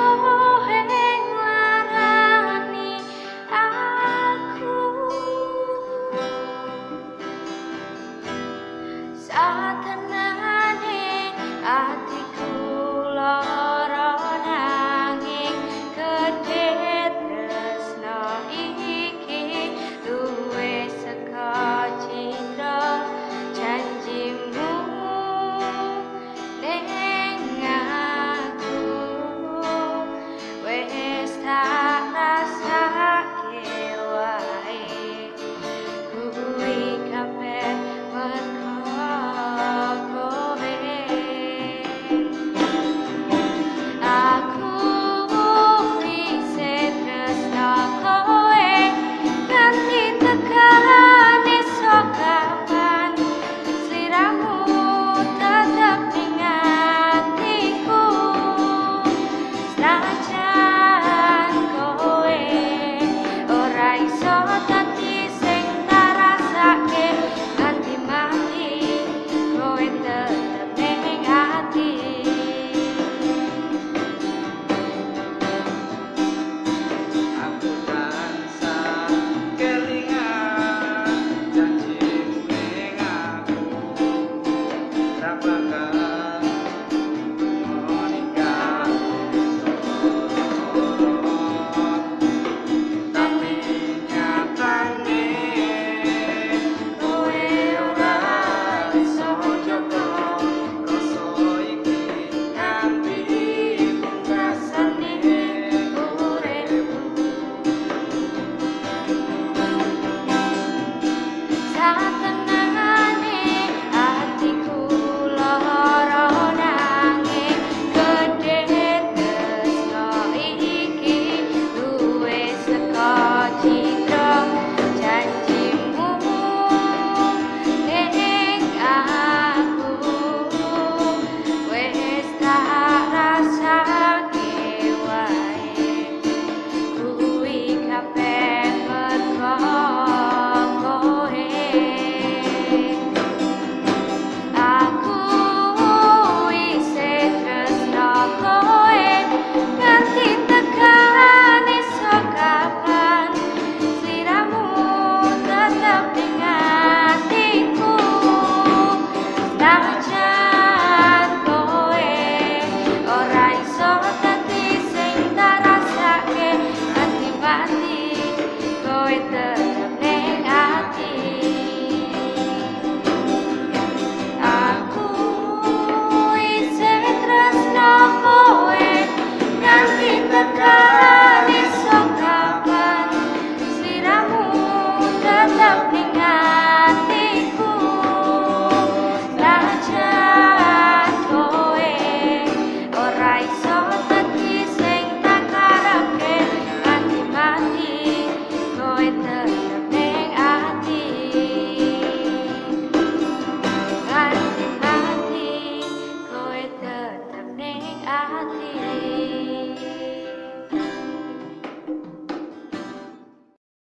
Oh.